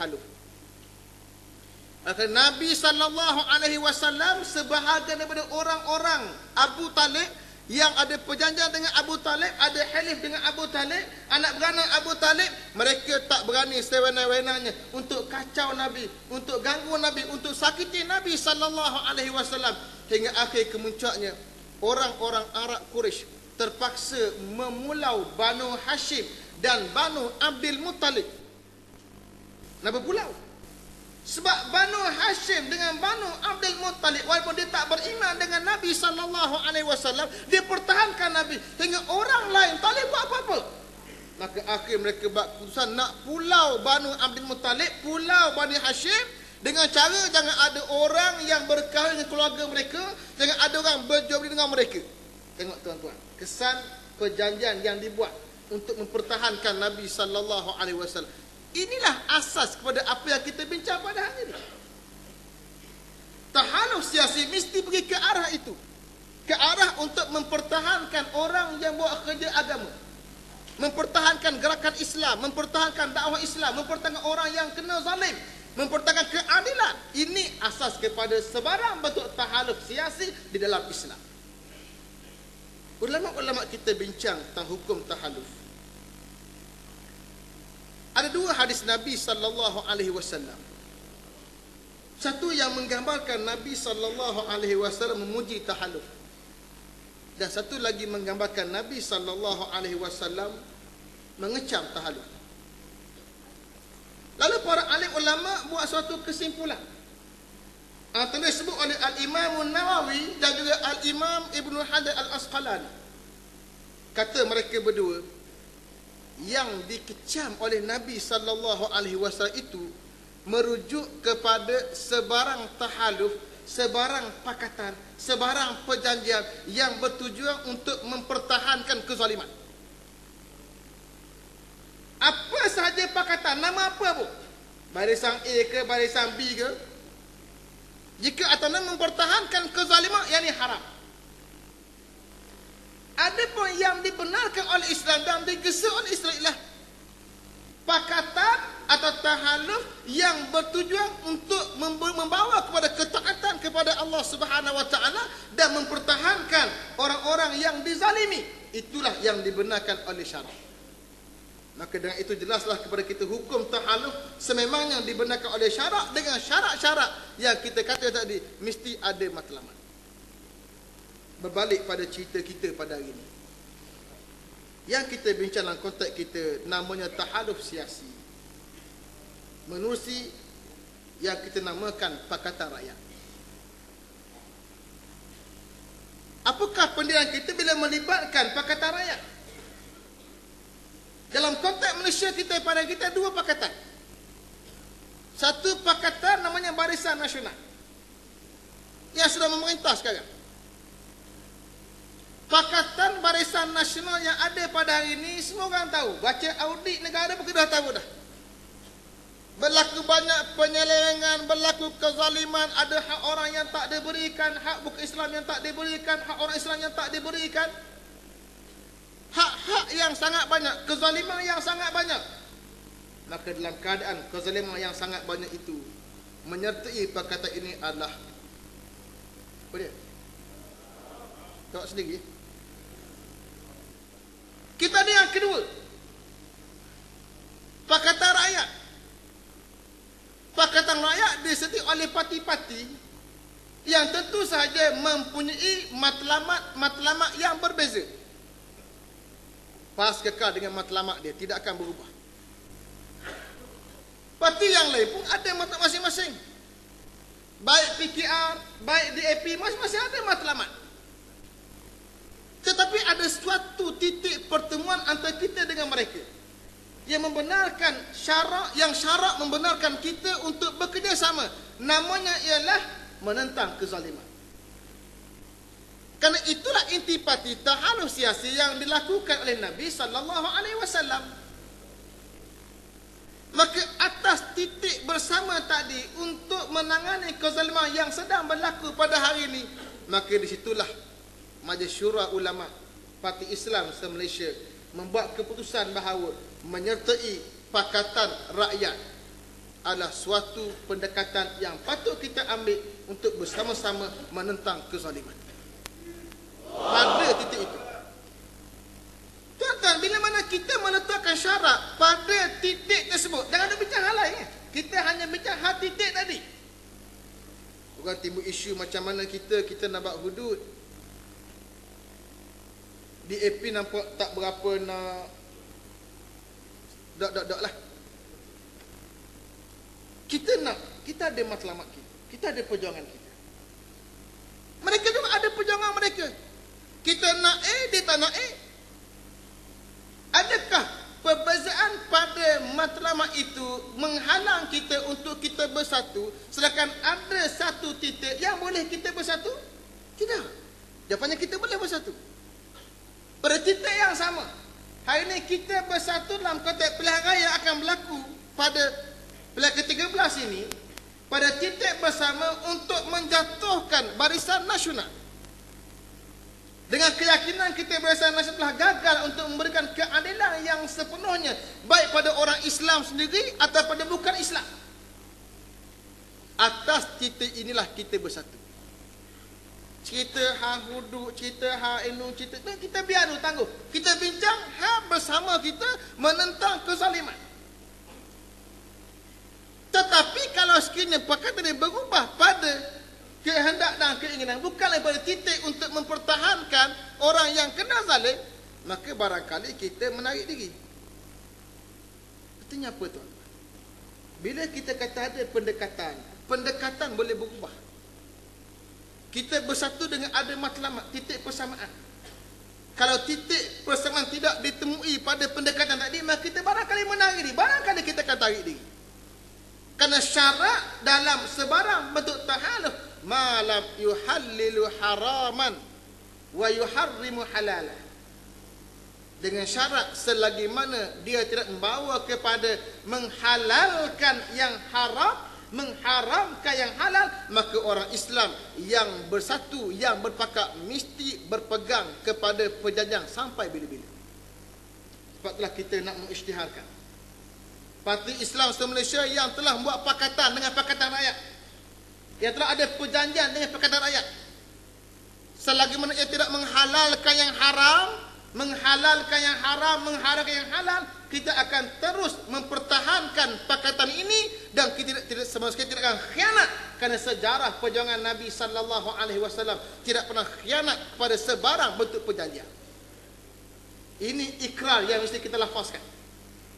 tahaluf. Maka Nabi sallallahu alaihi wasallam sebahagian daripada orang-orang Abu Talib yang ada perjanjian dengan Abu Talib, ada halif dengan Abu Talib, anak beranak Abu Talib, mereka tak berani sewenang-wenangnya untuk kacau Nabi, untuk ganggu Nabi, untuk sakiti Nabi sallallahu alaihi wasallam hingga akhir kemuncaknya orang-orang Arab Quraisy terpaksa memulau Banu Hashim dan Banu Abdul Muttalib. Kenapa pulau? Sebab Banu Hashim dengan Banu Abdul Muttalib walaupun dia tak beriman dengan Nabi sallallahu alaihi wasallam, dia pertahankan Nabi hingga orang lain tak boleh buat apa-apa. Maka akhir mereka buat keputusan nak pulau Banu Abdul Muttalib, pulau Bani Hashim dengan cara jangan ada orang yang berkahwin dengan keluarga mereka, jangan ada orang berjual dengan mereka. Tengok tuan-tuan, kesan perjanjian yang dibuat untuk mempertahankan Nabi sallallahu alaihi wasallam. Inilah asas kepada apa yang kita bincang pada hari ini. Tahaluf siasi mesti pergi ke arah itu. Ke arah untuk mempertahankan orang yang buat kerja agama. Mempertahankan gerakan Islam, mempertahankan dakwah Islam, mempertahankan orang yang kena zalim, mempertahankan keadilan. Ini asas kepada sebarang bentuk tahaluf siasi di dalam Islam. Ulama-ulama kita bincang tentang hukum tahaluf. Dua hadis Nabi sallallahu alaihi wasallam. Satu yang menggambarkan Nabi sallallahu alaihi wasallam memuji tahaluf. Dan satu lagi menggambarkan Nabi sallallahu alaihi wasallam mengecam tahaluf. Lalu para alim ulama buat suatu kesimpulan. Antara disebut oleh Al-Imam Nawawi dan juga Al-Imam Ibn Hajar Al-Asqalani. Kata mereka berdua, yang dikecam oleh Nabi sallallahu alaihi wasallam itu merujuk kepada sebarang tahaluf, sebarang pakatan, sebarang perjanjian yang bertujuan untuk mempertahankan kezaliman. Apa sahaja pakatan, nama apa pun. Barisan A ke barisan B ke. Jika atas nama mempertahankan kezaliman, yang ini haram. Ada pun yang dibenarkan oleh Islam dan digesa oleh Islam ialah pakatan atau tahaluf yang bertujuan untuk membawa kepada ketaatan kepada Allah Subhanahu Wa Taala dan mempertahankan orang-orang yang dizalimi. Itulah yang dibenarkan oleh syarak. Maka dengan itu jelaslah kepada kita hukum tahaluf sememangnya dibenarkan oleh syarak dengan syarat-syarat yang kita kata tadi mesti ada matlamat berbalik pada cerita kita pada hari ini. Yang kita bincang dalam konteks kita namanya tahaluf siasi. Menerusi yang kita namakan Pakatan Rakyat. Apakah pendirian kita bila melibatkan Pakatan Rakyat? Dalam konteks Malaysia kita pada kita dua pakatan. Satu pakatan namanya Barisan Nasional. Yang sudah memerintah sekarang. Pakatan Barisan Nasional yang ada pada hari ini semua orang tahu. Baca audit negara pun dah tahu dah. Berlaku banyak penyelewengan, berlaku kezaliman, ada hak orang yang tak diberikan, hak bukan Islam yang tak diberikan, hak orang Islam yang tak diberikan. Hak-hak yang sangat banyak, kezaliman yang sangat banyak. Maka dalam keadaan kezaliman yang sangat banyak itu, menyertai perkataan ini adalah apa dia? Tengok sendiri. Kita ni yang kedua. Pakatan rakyat. Pakatan rakyat disertai oleh parti-parti yang tentu sahaja mempunyai matlamat-matlamat yang berbeza. Pas kekal dengan matlamat dia tidak akan berubah. Parti yang lain pun ada matlamat masing-masing. Baik PKR, baik DAP, masing-masing ada matlamat. Tetapi ada suatu titik pertemuan antara kita dengan mereka yang membenarkan syarak yang syarak membenarkan kita untuk bekerjasama. Namanya ialah menentang kezaliman. Karena itulah intipati tahaluf siasi yang dilakukan oleh Nabi sallallahu alaihi wasallam. Maka atas titik bersama tadi untuk menangani kezaliman yang sedang berlaku pada hari ini, maka disitulah Majlis Syura Ulama Parti Islam se-Malaysia membuat keputusan bahawa menyertai Pakatan Rakyat adalah suatu pendekatan yang patut kita ambil untuk bersama-sama menentang kezaliman. Pada titik itu. Tuan-tuan, bila mana kita meletakkan syarat pada titik tersebut, jangan ada bincang hal lain. Kita hanya bincang hal titik tadi. Bukan timbul isu macam mana kita, kita nak buat hudud. Di AP nampak tak berapa nak... Dok, dok, dok lah. Kita nak, kita ada matlamat kita. Kita ada perjuangan kita. Mereka juga ada perjuangan mereka. Kita nak A, dia tak nak A. Adakah perbezaan pada matlamat itu menghalang kita untuk kita bersatu sedangkan ada satu titik yang boleh kita bersatu? Tidak. Jawapannya kita boleh bersatu. Titik yang sama. Hari ini kita bersatu dalam konteks pilihan raya akan berlaku pada pilihan ke-13 ini pada titik bersama untuk menjatuhkan barisan nasional. Dengan keyakinan kita barisan nasional telah gagal untuk memberikan keadilan yang sepenuhnya baik pada orang Islam sendiri atau pada bukan Islam. Atas titik inilah kita bersatu. Cerita ha huduk, cerita ha inu, cerita kita biar dulu tangguh. Kita bincang ha bersama kita menentang kezaliman. Tetapi kalau sekiranya perkataan ini berubah pada kehendak dan keinginan bukanlah pada titik untuk mempertahankan orang yang kena zalim maka barangkali kita menarik diri artinya apa tuan bila kita kata ada pendekatan pendekatan boleh berubah kita bersatu dengan ada matlamat titik persamaan. Kalau titik persamaan tidak ditemui pada pendekatan tadi maka kita barangkali menarik diri. Barangkali kita akan tarik diri. Kerana syarat dalam sebarang bentuk tahaluf malam yuhallilu haraman wa yuharrimu halala dengan syarat selagi mana dia tidak membawa kepada menghalalkan yang haram mengharamkan yang halal maka orang Islam yang bersatu yang berpakat mesti berpegang kepada perjanjian sampai bila-bila sebab itulah kita nak mengisytiharkan Parti Islam Seluruh Malaysia yang telah membuat pakatan dengan pakatan rakyat. Yang telah ada perjanjian dengan pakatan rakyat. Selagi mana ia tidak menghalalkan yang haram, menghalalkan yang haram, menghalalkan yang halal, kita akan terus mempertahankan pakatan ini dan kita tidak, tidak sama sekali tidak akan khianat kerana sejarah perjuangan Nabi sallallahu alaihi wasallam tidak pernah khianat kepada sebarang bentuk perjanjian. Ini ikrar yang mesti kita lafazkan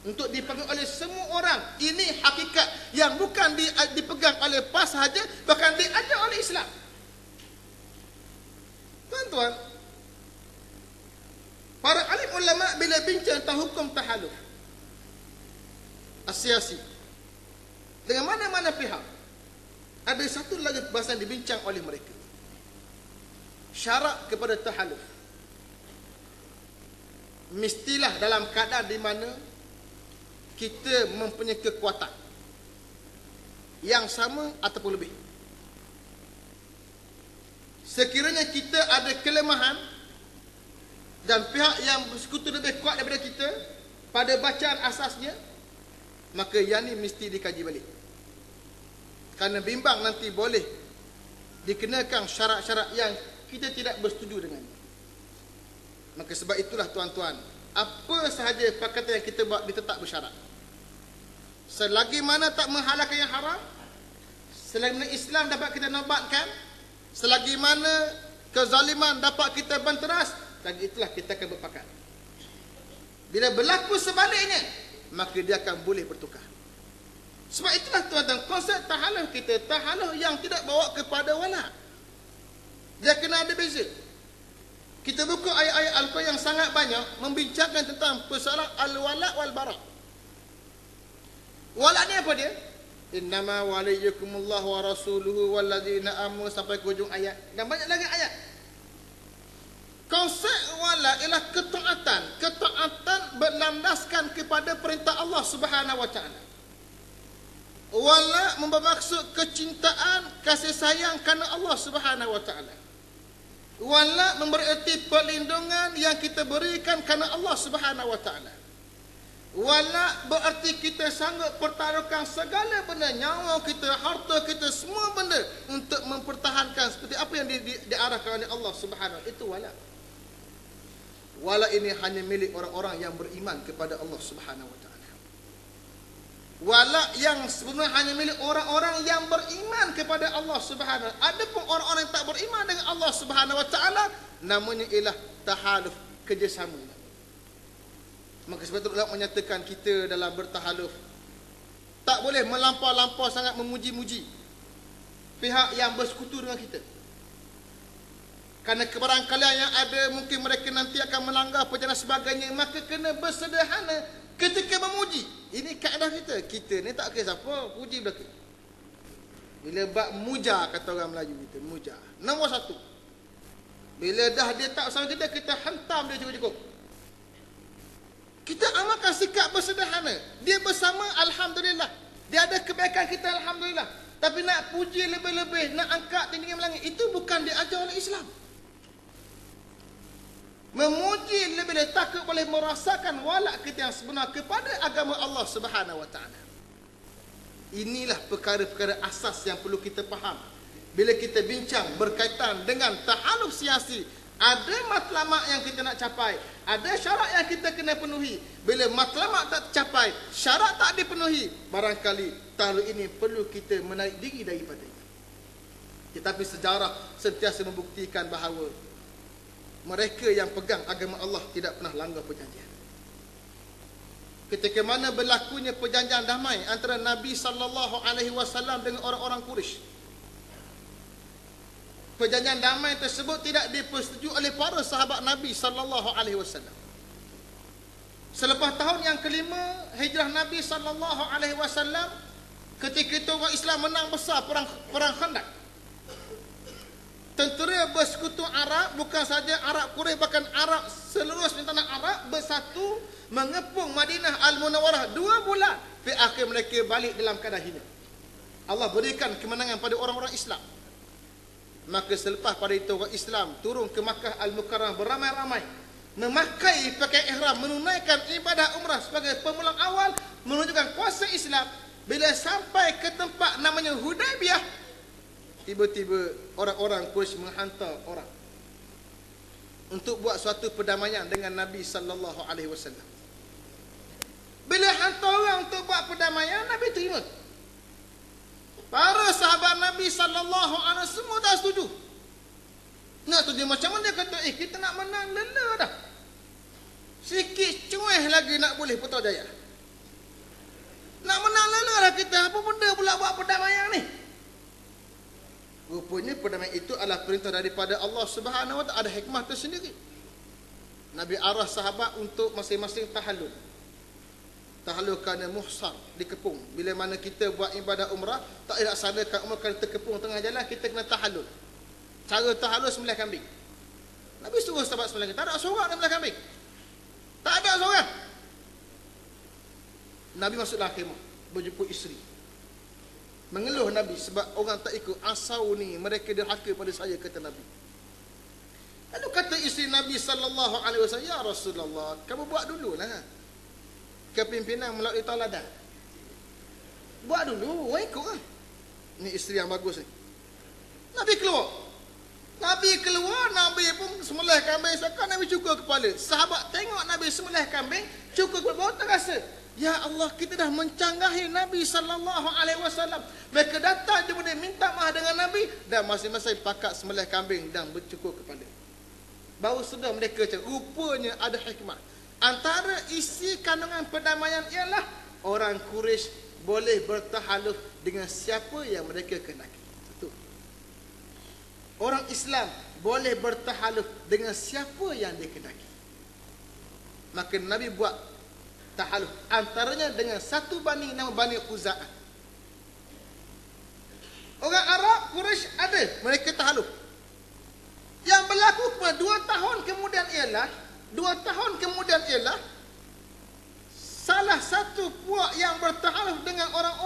untuk dipegang oleh semua orang. Ini hakikat yang bukan di, dipegang oleh PAS sahaja, bahkan diajar oleh Islam. Tuan-tuan, para alim ulama bila bincang tentang hukum tahaluf, asiasi, dengan mana-mana pihak, ada satu lagi bahasan dibincang oleh mereka. Syarat kepada tahaluf. Mestilah dalam keadaan di mana kita mempunyai kekuatan yang sama ataupun lebih. Sekiranya kita ada kelemahan dan pihak yang bersekutu lebih kuat daripada kita pada bacaan asasnya, maka yang ini mesti dikaji balik. Kerana bimbang nanti boleh dikenakan syarat-syarat yang kita tidak bersetuju dengan. Maka sebab itulah tuan-tuan, apa sahaja perkataan yang kita buat ditetap bersyarat. Selagi mana tak menghalalkan yang haram Selagi mana Islam dapat kita nabatkan Selagi mana kezaliman dapat kita benteras Lagi itulah kita akan berpakat Bila berlaku sebaliknya Maka dia akan boleh bertukar Sebab itulah tuan-tuan Konsep tahaluh kita Tahaluh yang tidak bawa kepada wala Dia kena ada beza Kita buka ayat-ayat Al-Quran yang sangat banyak Membincangkan tentang persoalan Al-Wala' wal-Barak Walak ni apa dia? Innama waliyukumullah wa rasuluhu walladzina amanu sampai ke hujung ayat. Dan banyak lagi ayat. Konsep wala ialah ketaatan. Ketaatan berlandaskan kepada perintah Allah Subhanahu wa taala. Wala bermaksud kecintaan, kasih sayang kerana Allah Subhanahu wa taala. Wala memberi erti perlindungan yang kita berikan kerana Allah Subhanahu wa taala. Wala berarti kita sanggup pertaruhkan segala benda, nyawa kita, harta kita, semua benda untuk mempertahankan seperti apa yang di, di, diarahkan oleh Allah Subhanahu Itu wala. Wala ini hanya milik orang-orang yang beriman kepada Allah Subhanahu Wa Taala. Wala yang sebenarnya hanya milik orang-orang yang beriman kepada Allah Subhanahu. Adapun orang-orang yang tak beriman dengan Allah Subhanahu Wa Taala, namanya ialah tahaluf kerjasama. Maka sebab itu menyatakan kita dalam bertahaluf tak boleh melampau-lampau sangat memuji-muji pihak yang bersekutu dengan kita. Kerana kebarangkalian yang ada mungkin mereka nanti akan melanggar perjalanan sebagainya maka kena bersederhana ketika memuji. Ini kaedah kita. Kita ni tak kira siapa puji belaka. Bila bab muja kata orang Melayu kita, muja. Nombor satu. Bila dah dia tak sama kita, kita hantam dia cukup-cukup. Kita amalkan sikap bersederhana. Dia bersama, Alhamdulillah. Dia ada kebaikan kita, Alhamdulillah. Tapi nak puji lebih-lebih, nak angkat tinggi melangit, itu bukan diajar oleh Islam. Memuji lebih-lebih takut boleh merasakan walak kita yang sebenar kepada agama Allah Subhanahu Wa Taala. Inilah perkara-perkara asas yang perlu kita faham. Bila kita bincang berkaitan dengan tahaluf siasi, ada matlamat yang kita nak capai, ada syarat yang kita kena penuhi. Bila matlamat tak tercapai, syarat tak dipenuhi, barangkali tahaluf ini perlu kita menarik diri daripada Tetapi sejarah sentiasa membuktikan bahawa mereka yang pegang agama Allah tidak pernah langgar perjanjian. Ketika mana berlakunya perjanjian damai antara Nabi sallallahu alaihi wasallam dengan orang-orang Quraisy. Perjanjian damai tersebut tidak dipersetujui oleh para sahabat Nabi sallallahu alaihi wasallam. Selepas tahun yang kelima hijrah Nabi sallallahu alaihi wasallam ketika itu orang Islam menang besar perang perang Khandaq tentera bersekutu Arab bukan saja Arab Quraisy bahkan Arab seluruh tanah Arab bersatu mengepung Madinah Al-Munawwarah dua bulan. Di akhir mereka balik dalam keadaan hina. Allah berikan kemenangan pada orang-orang Islam. Maka selepas pada itu orang Islam turun ke Makkah Al-Mukarramah beramai-ramai memakai pakai ihram menunaikan ibadah umrah sebagai pemulang awal menunjukkan kuasa Islam. Bila sampai ke tempat namanya Hudaybiyah tiba-tiba orang-orang Quraisy menghantar orang untuk buat suatu perdamaian dengan Nabi sallallahu alaihi wasallam. Bila hantar orang untuk buat perdamaian, Nabi terima. Para sahabat Nabi sallallahu alaihi wasallam semua dah setuju. Nak setuju macam mana dia kata, "Eh, kita nak menang lela dah." Sikit cueh lagi nak boleh Putrajaya. Nak menang lela dah kita. Apa benda pula buat perdamaian ni? Rupanya perdamaian itu adalah perintah daripada Allah Subhanahu Wa Taala ada hikmah tersendiri. Nabi arah sahabat untuk masing-masing tahallul. Tahallul kerana muhsar dikepung. Bila mana kita buat ibadah umrah, tak ada laksanakan umrah kerana terkepung tengah jalan, kita kena tahallul. Cara tahallul sembelih kambing. Nabi suruh sahabat sembelih kambing. Tak ada seorang yang sembelih kambing. Tak ada seorang. Nabi masuklah khemah berjumpa isteri. Mengeluh Nabi sebab orang tak ikut asau ni mereka derhaka pada saya kata Nabi. Lalu kata isteri Nabi sallallahu alaihi wasallam, "Ya Rasulullah, kamu buat dululah. Kepimpinan melalui tauladan. Buat dulu, orang ikut lah. Ni isteri yang bagus ni. Nabi keluar. Nabi keluar, Nabi pun semelih kambing. Sekarang Nabi cukur kepala. Sahabat tengok Nabi semelih kambing, cukur kepala. Baru terasa. Ya Allah, kita dah mencanggahi Nabi sallallahu alaihi wasallam. Mereka datang je boleh minta maaf dengan Nabi dan masing-masing pakat sembelih kambing dan bercukur kepada. Baru sudah mereka cakap, rupanya ada hikmah. Antara isi kandungan perdamaian ialah orang Quraisy boleh bertahaluf dengan siapa yang mereka kenaki. Satu. Orang Islam boleh bertahaluf dengan siapa yang dia kenaki. Maka Nabi buat tahaluf. Antaranya dengan satu bani nama bani Khuza'ah orang Arab Quraisy ada mereka tahaluf. Yang berlaku dua tahun kemudian ialah dua tahun kemudian ialah salah satu puak yang bertahaluf dengan orang-orang